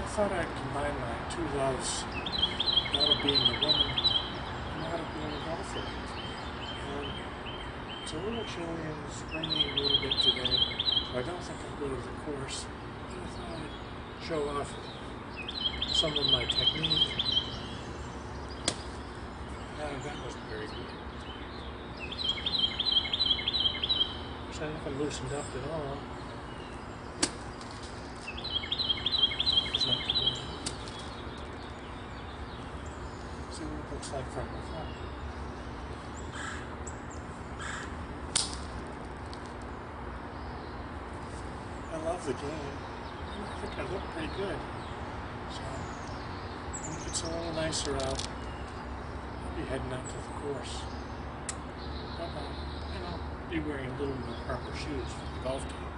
thought I'd combine my two loves, that of being a woman and that of being a golfer. And it's a little chilly and it's raining a little bit today. I don't think I'll go to the course. But I thought I'd show off some of my technique. Uh, that wasn't very good. I haven't loosened up at all. It's not good. See what it looks like from the front. I love the game. I think I look pretty good. So, when it gets a little nicer out, I'll be heading out to the course. Bye bye. And I'll be wearing a little more proper shoes for the golf game.